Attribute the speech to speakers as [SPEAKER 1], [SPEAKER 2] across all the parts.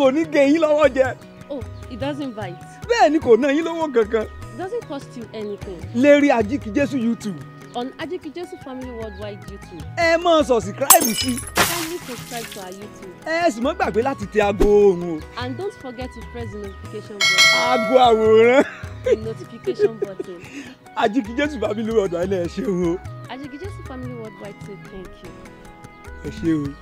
[SPEAKER 1] kò ní gé yín lọ́wọ́ jẹ
[SPEAKER 2] Oh, it doesn't bite.
[SPEAKER 1] bẹ́ẹ̀ ni kò ná yín lówó kankan
[SPEAKER 2] It doesn't cost you anything.
[SPEAKER 1] lérí ajíkí jésù youtube
[SPEAKER 2] On Ajikijesu Family Worldwide YouTube,
[SPEAKER 1] ẹ mọ̀ sọ̀sìkíráìbù sí
[SPEAKER 2] kindly subscribe to our YouTube.
[SPEAKER 1] ẹ sì mọ́ gbàgbé láti tẹ aago ohun o
[SPEAKER 2] And don't forget to press the notification button.
[SPEAKER 1] aago àwòrán
[SPEAKER 2] The notification button.
[SPEAKER 1] ajíkí jésù family world ẹ ṣeun o
[SPEAKER 2] Ajikijesu Family Worldwide say thank you.
[SPEAKER 1] ẹ ṣe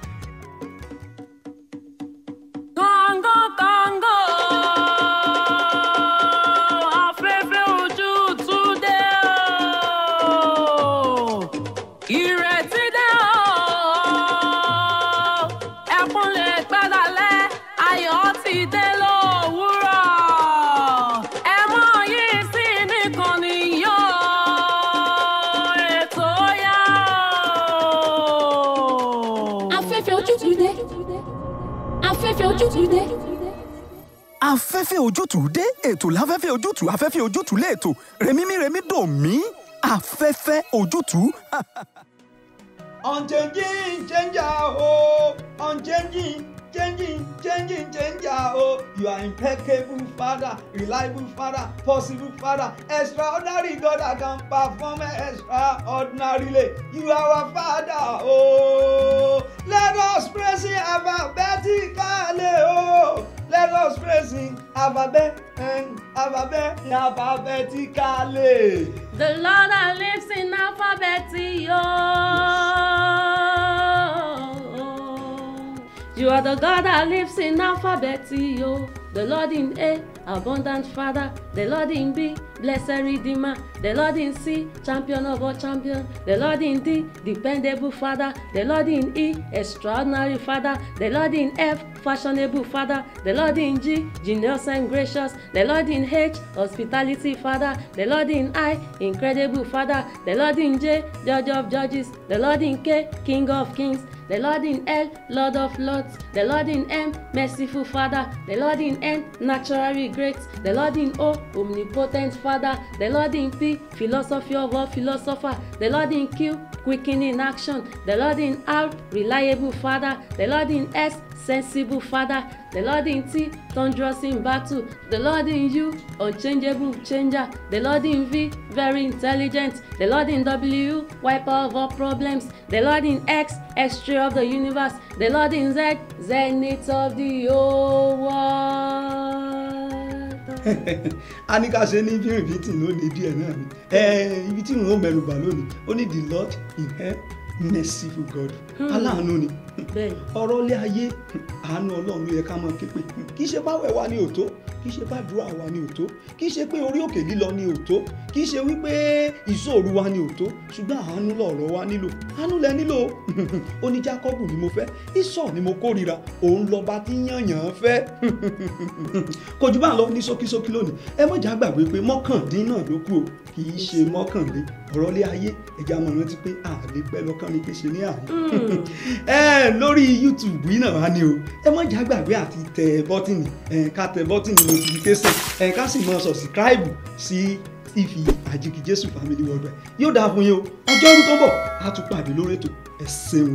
[SPEAKER 3] ojútùú dé. Afẹ́fẹ́ ojútùú dé.
[SPEAKER 4] Afẹ́fẹ́ ojútùú dé. Ètò láfẹ́fẹ́ ojútùú afẹ́fẹ́ ojútùú léètò rẹ̀mímí rẹ̀mí dòmí afẹ́fẹ́ ojútùú.
[SPEAKER 1] unchanging changer oh unchanging changing changing changer oh you are impeccable father reliable father possible father. Extraordinary god that can perform extraordinarily. You are our father oh let us praise him alphabetically oh let us praise him alphabet and alphabet alphabetically.
[SPEAKER 2] The Lord that lives in alphabet, yo. The God that lives in alphabet, yo. The Lord in A, abundant Father. The Lord in B, blessed Redeemer. The Lord in C, champion of all champions. The Lord in D, dependable Father. The Lord in E, extraordinary Father. The Lord in F, fashionable Father. The Lord in G, genius and gracious. The Lord in H, hospitality Father. The Lord in I, incredible Father. The Lord in J, judge of judges. The Lord in K, king of kings. The Lord in L, Lord of lords. The Lord in M, merciful Father. The Lord in N, naturally great. The Lord in O, omnipotent Father. The Lord in P, philosophy of all philosopher. The Lord in Q, quickening action. The Lord in R, reliable Father. The Lord in S, sensible Father. The Lord in T, thunderous in battle. The Lord in U, unchangeable changer. The Lord in V, very intelligent. The Lord in W, wiper of all problems. The Lord in X, extra of the universe. The Lord in Z, zenith of the whole world.
[SPEAKER 1] a ní ká ṣe ní fírìfìtì lónìí díẹ̀ náà ni ibi tí wọn ò mẹ́nu bà lónìí ó ní the lord in heaven merciful god. Aláàánú ni. Ọ̀rọ̀ ilé ayé àánú ọlọ́run ló yẹ ká máa képe. Kì í ṣe báwẹ̀ wa ní òtó kì í ṣe bàdúrà wa ní òtó kì í ṣe pé orí òkè lílọ ní òtó kì í ṣe wípé ìṣòro wa ní òtó ṣùgbọ́n àánú lọ̀rọ̀ wa nílò. Àánú lẹ nílò. Ó ní jákọ́bù ni mo fẹ́ ìsọ̀ ni mo kórìíra òun lọ́ba tí yànyàn fẹ́. Kò jù bá lọ ní ṣókíṣókí lónìí ẹ mọ̀ já gbàgbé pé mọ́kàndín náà ló kù o. Kì í ṣe mọ́kànlé ọ̀rọ̀ ilé ayé ẹ̀já mọ̀ rántí pé àlè pẹ́ lọ́kàn ní kéṣe ní àárín ẹ lórí youtube yìí náà wá ní o. Ẹ mọ̀ já gbàgbé àti tẹ bọ́tìnì. Ká tẹ bọ́tìnì notification. Ẹ ká sì mọ subscribe sí tv àjìkì jésù family worldwide. Yóò dáa fún yín o. Ọjọ́rú tó ń bọ̀ á tún pàdé lórí ètò. Ẹ ṣeun